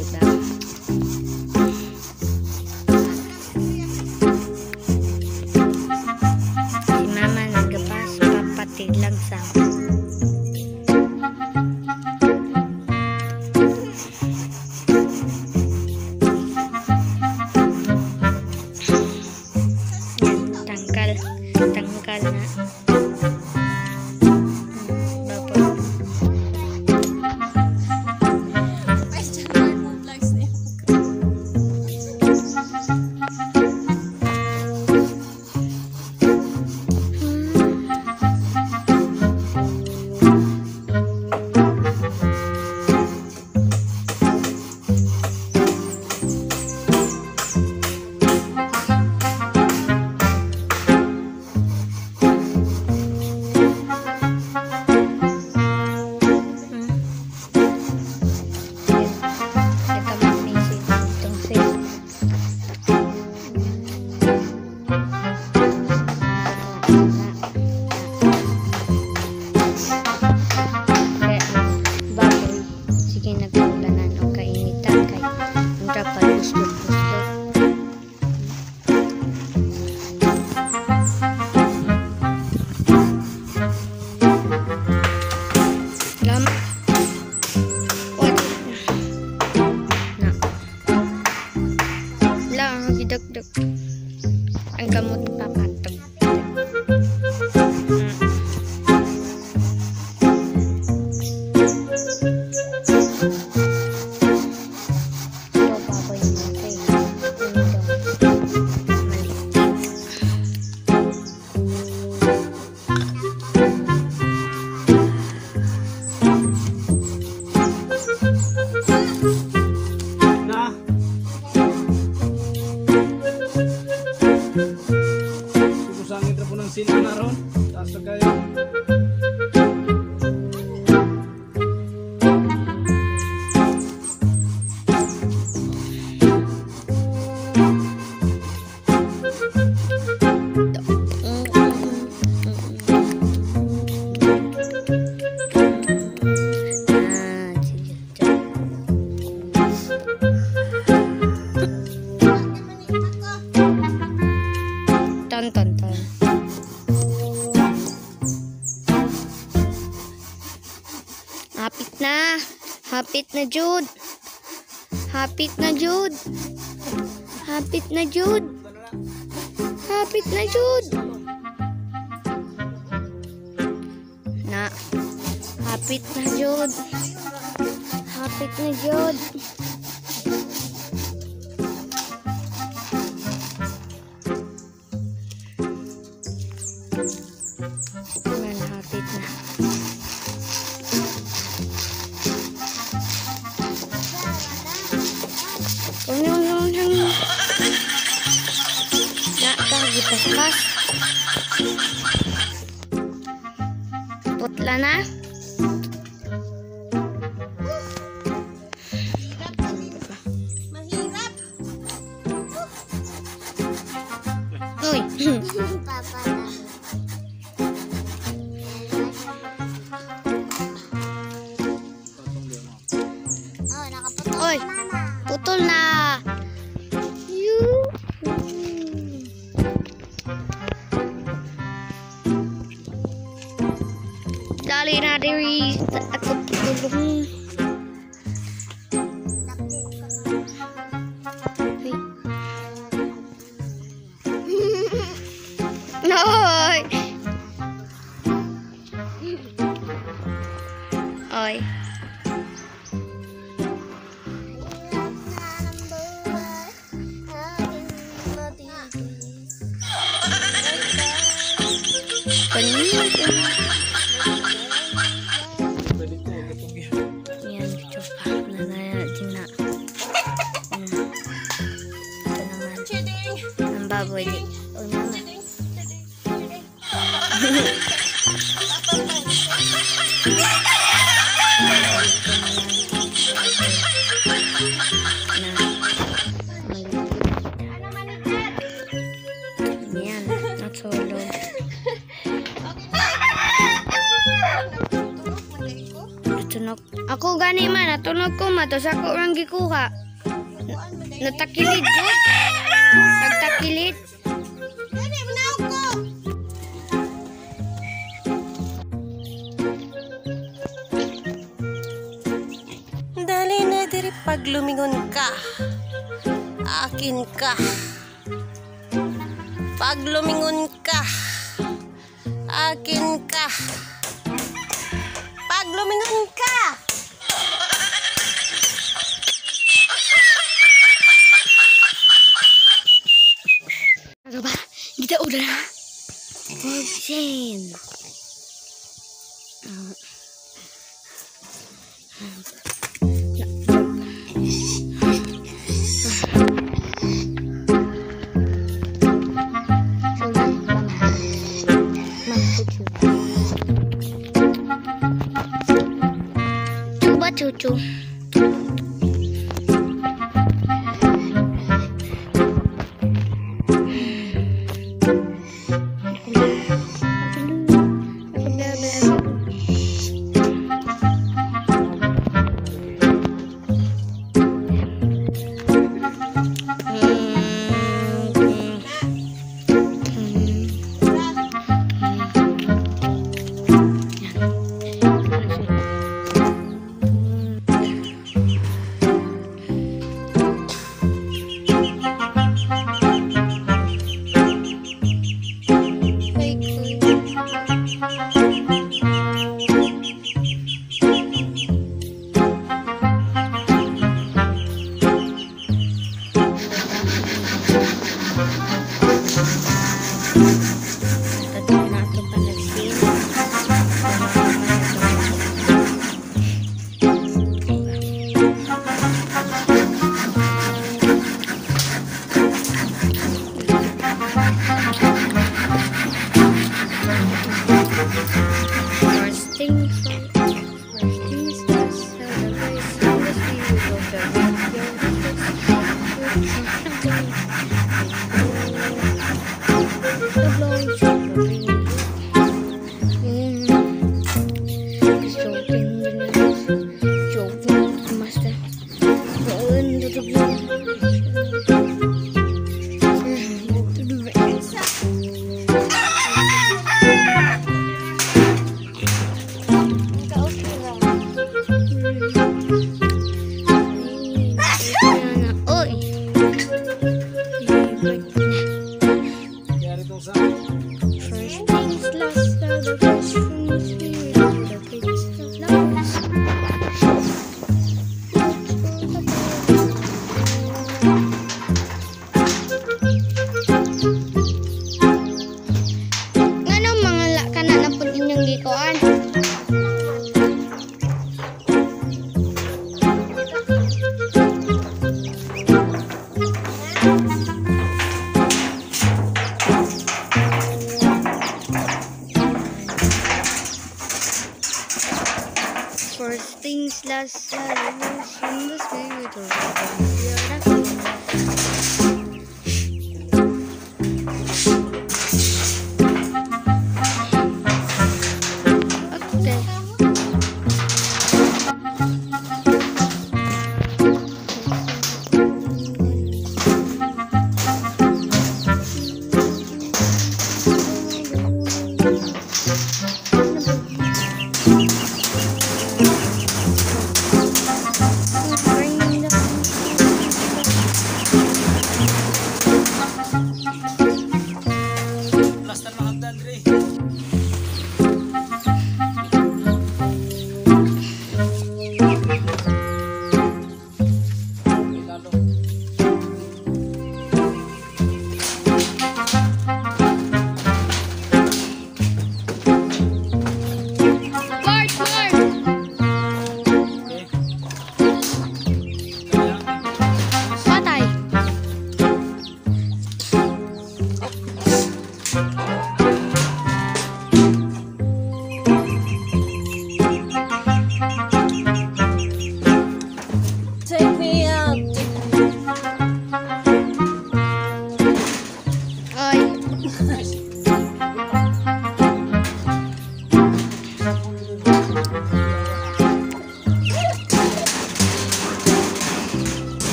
Diba? Si mama papatid lang sa tangkal. Tangkal na. Música Hapit na. Hapit na, Jude. Hapit na, Jude. Hapit na, Jude. Hapit na, Jude. Na. Hapit na, Jude. Hapit na, Jude. Putla na. Uy. Oy. Putol na. Ito naman. Ang baboy. Di. Natulog. Ito na. Ako gani man, natunog ko ma, tapos ako orang gikuha. Natakilid yun. Nagtakilid. Dali, ko. Na diri pag lumingon ka. Akin ka. Pag lumingon ka. Akin ka. Pag lumingon ka. Ano ba? Kita udah na. Pagsin. chuchu. First thing First things last, are the best things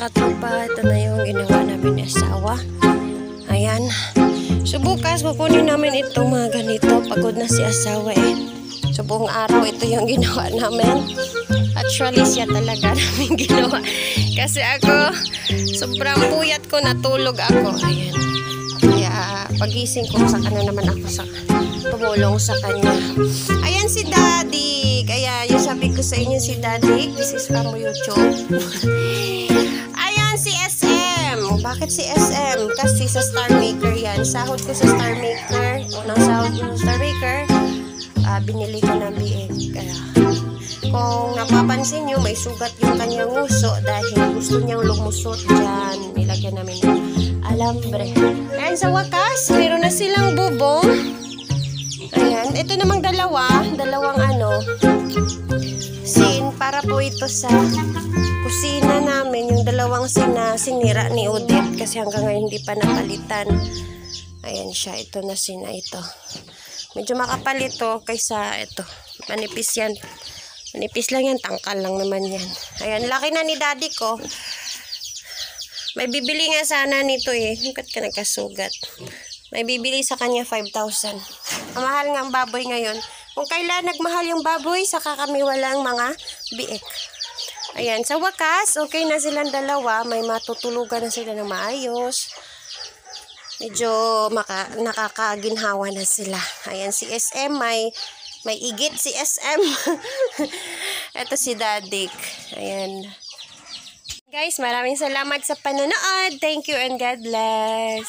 katropa, ito na yung ginawa namin ni asawa. Ayan. So bukas, kukunin namin ito mga ganito. Pagod na si asawa eh. So buong araw, ito yung ginawa namin. Actually, siya talaga namin ginawa. Kasi ako, sobrang puyat ko, natulog ako. Ayan. Kaya pagising ko, saka na naman ako sa tumulong sa kanya. Ayan si Daddy. Kaya yung sabi ko sa inyo si Daddy, this is from YouTube. Ayan si SM. Bakit si SM? Kasi sa Star Maker yan. Sahod ko sa Star Maker. Unang sahod ko sa Star Maker. ah, binili ko ng biig. Kaya kung napapansin nyo, may sugat yung kanyang uso dahil gusto niyang lumusot dyan. Nilagyan namin ng alambre. Ayan, sa wakas, meron na silang bubong. Ayan, ito namang dalawa, dalawang ano, sin para po ito sa kusina namin. Yung dalawang sin na sinira ni Odette kasi hanggang ngayon hindi pa napalitan. Ayan siya, ito na sin na ito. Medyo makapal ito kaysa ito. Manipis yan. Manipis lang yan, tangkal lang naman yan. Ayan, laki na ni daddy ko. May bibili nga sana nito eh. Bakit ka nagkasugat? May bibili sa kanya 5,000. Ang mahal nga ang baboy ngayon. Kung kailan nagmahal yung baboy, saka kami walang mga biik. Ayan, sa wakas, okay na silang dalawa. May matutulugan na sila ng maayos. Medyo maka, nakakaginhawa na sila. Ayan, si SM may may igit si SM. Ito si Dadik. Ayan. Guys, maraming salamat sa panonood. Thank you and God bless.